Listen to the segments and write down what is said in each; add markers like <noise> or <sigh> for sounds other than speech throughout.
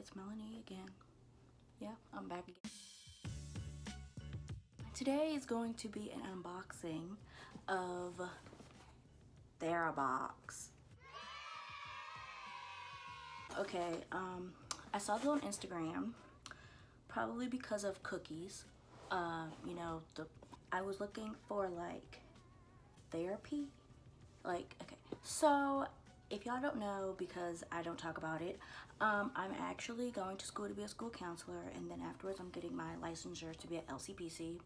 it's Melanie again. Yeah, I'm back again. Today is going to be an unboxing of TheraBox. Okay, um, I saw this on Instagram, probably because of cookies. Uh, you know, the I was looking for like therapy. Like, okay, so if y'all don't know, because I don't talk about it, um, I'm actually going to school to be a school counselor, and then afterwards I'm getting my licensure to be an LCPC.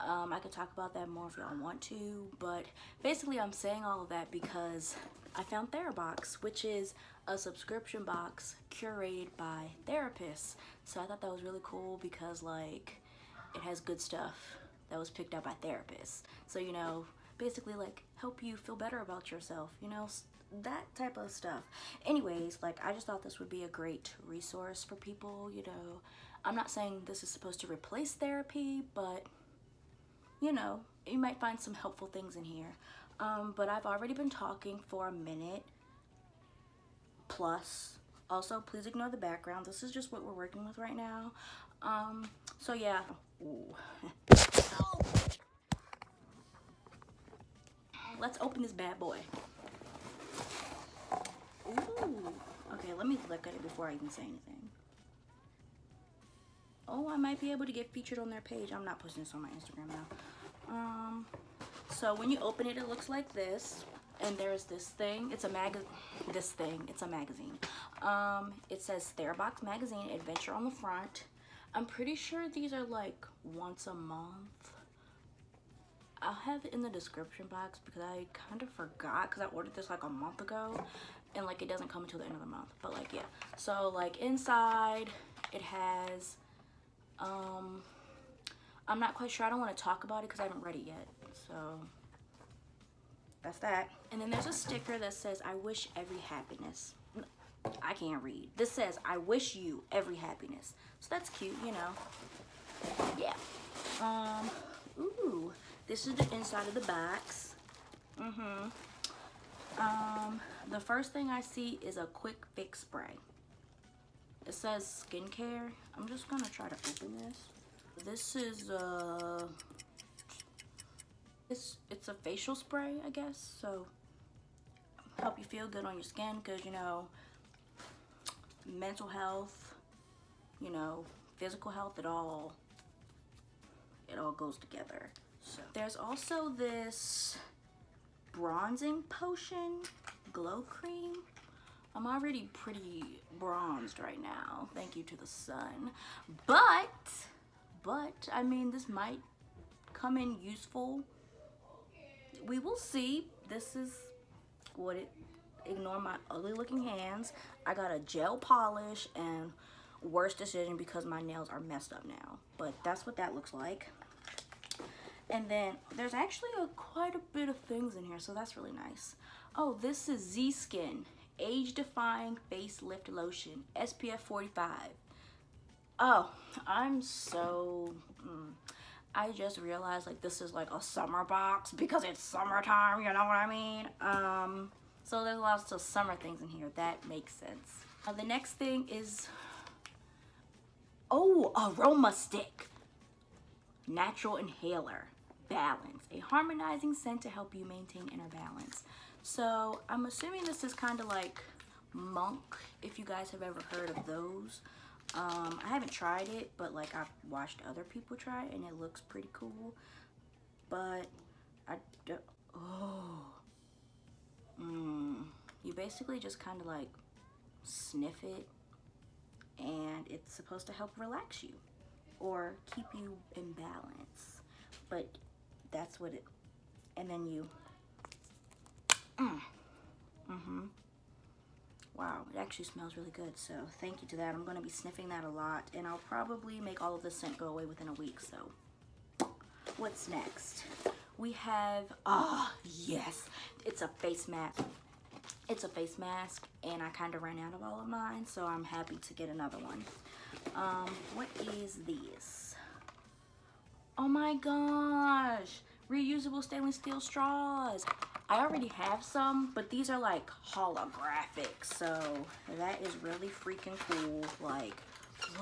Um, I could talk about that more if y'all want to, but basically I'm saying all of that because I found TheraBox, which is a subscription box curated by therapists. So I thought that was really cool because like it has good stuff that was picked up by therapists. So, you know, basically like help you feel better about yourself, you know, that type of stuff. Anyways, like I just thought this would be a great resource for people, you know. I'm not saying this is supposed to replace therapy, but you know, you might find some helpful things in here. Um, but I've already been talking for a minute plus. Also, please ignore the background. This is just what we're working with right now. Um, so yeah. <laughs> Let's open this bad boy. Okay, let me look at it before I even say anything. Oh, I might be able to get featured on their page. I'm not posting this on my Instagram now. Um, so when you open it, it looks like this. And there's this thing. It's a mag. This thing. It's a magazine. Um, it says TheraBox Magazine Adventure on the front. I'm pretty sure these are like once a month. I'll have it in the description box because I kind of forgot because I ordered this like a month ago and like it doesn't come until the end of the month but like yeah. So like inside it has um I'm not quite sure I don't want to talk about it because I haven't read it yet so. That's that. And then there's a sticker that says I wish every happiness. I can't read. This says I wish you every happiness. So that's cute you know. Yeah. Um ooh this is the inside of the box mm-hmm um, the first thing I see is a quick fix spray. It says skincare. I'm just gonna try to open this. This is uh it's it's a facial spray, I guess. So help you feel good on your skin because you know mental health, you know, physical health, it all it all goes together. So there's also this bronzing potion glow cream. I'm already pretty bronzed right now. Thank you to the sun. But but I mean this might come in useful. We will see. This is what it ignore my ugly looking hands. I got a gel polish and worst decision because my nails are messed up now. But that's what that looks like and then there's actually a, quite a bit of things in here, so that's really nice. Oh, this is Z-Skin Age Defying Facelift Lotion, SPF 45. Oh, I'm so... Mm, I just realized like this is like a summer box because it's summertime, you know what I mean? Um, so there's lots of summer things in here. That makes sense. Uh, the next thing is... Oh, aroma stick. Natural inhaler balance, a harmonizing scent to help you maintain inner balance. So I'm assuming this is kind of like Monq, if you guys have ever heard of those. Um, I haven't tried it, but like I've watched other people try it and it looks pretty cool. But I don't, oh, mm, you basically just kind of like sniff it and it's supposed to help relax you or keep you in balance. But that's what it, and then you, mm, mm-hmm. Wow, it actually smells really good, so thank you to that. I'm gonna be sniffing that a lot, and I'll probably make all of the scent go away within a week, so. What's next? We have, ah, oh, yes, it's a face mask. It's a face mask, and I kind of ran out of all of mine, so I'm happy to get another one. Um, what is this? Oh my gosh, reusable stainless steel straws. I already have some, but these are like holographic. So that is really freaking cool. Like,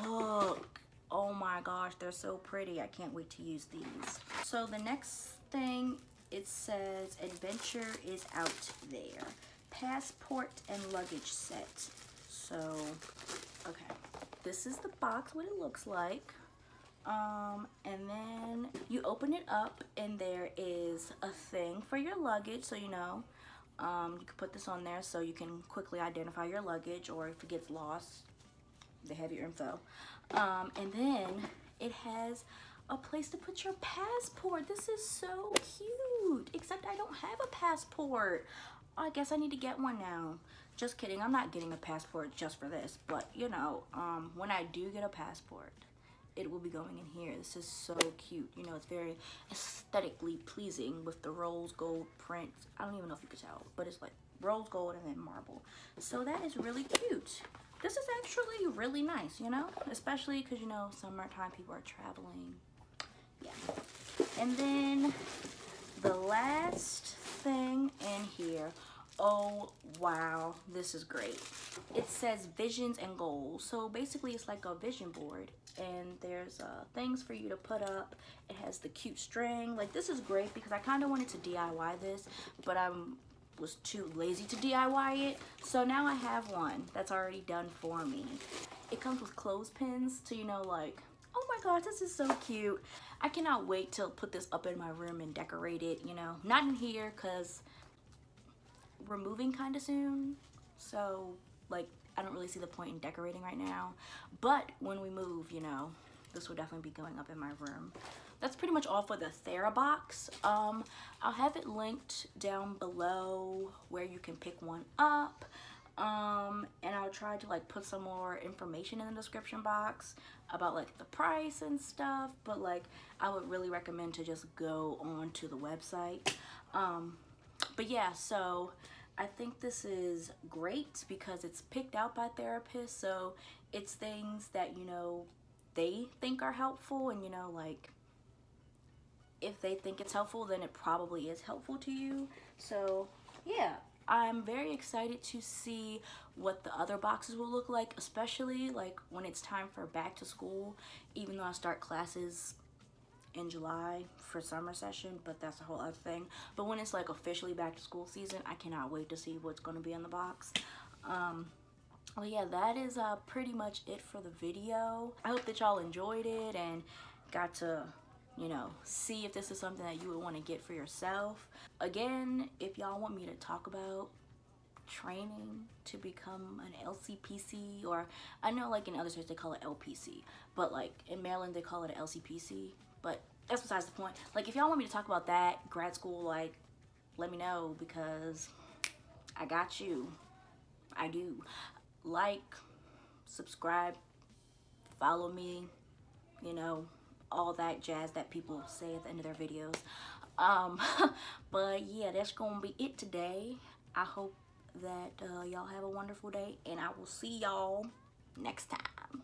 look. Oh my gosh, they're so pretty. I can't wait to use these. So the next thing, it says adventure is out there. Passport and luggage set. So, okay. This is the box, what it looks like. Um, and then you open it up and there is a thing for your luggage. So, you know, um, you can put this on there so you can quickly identify your luggage or if it gets lost, they have your info. Um, and then it has a place to put your passport. This is so cute, except I don't have a passport. I guess I need to get one now. Just kidding, I'm not getting a passport just for this, but you know, um, when I do get a passport, it will be going in here. This is so cute. You know, it's very aesthetically pleasing with the rose gold print. I don't even know if you can tell, but it's like rose gold and then marble. So that is really cute. This is actually really nice, you know, especially because, you know, summertime people are traveling. Yeah. And then the last thing in here oh wow. This is great. It says visions and goals. So basically it's like a vision board and there's uh, things for you to put up. It has the cute string. Like this is great because I kind of wanted to DIY this but I was too lazy to DIY it. So now I have one that's already done for me. It comes with clothespins so you know like oh my gosh this is so cute. I cannot wait to put this up in my room and decorate it you know? Not in here because we're moving kind of soon. So, like, I don't really see the point in decorating right now. But when we move, you know, this will definitely be going up in my room. That's pretty much all for the TheraBox. Um, I'll have it linked down below where you can pick one up. Um, and I'll try to like put some more information in the description box about like the price and stuff. But like, I would really recommend to just go on to the website. Um, but yeah, so I think this is great because it's picked out by therapists. So it's things that, you know, they think are helpful and, you know, like if they think it's helpful, then it probably is helpful to you. So yeah, I'm very excited to see what the other boxes will look like, especially like when it's time for back to school, even though I start classes in July for summer session, but that's a whole other thing. But when it's like officially back to school season, I cannot wait to see what's going to be in the box. Um, well, yeah, that is uh, pretty much it for the video. I hope that y'all enjoyed it and got to, you know, see if this is something that you would want to get for yourself. Again, if y'all want me to talk about training to become an LCPC or I know like in other states they call it LPC but like in Maryland they call it an LCPC but that's besides the point. Like, if y'all want me to talk about that, grad school, like, let me know because I got you. I do. Like, subscribe, follow me, you know, all that jazz that people say at the end of their videos. Um, <laughs> but yeah, that's gonna be it today. I hope that uh, y'all have a wonderful day and I will see y'all next time.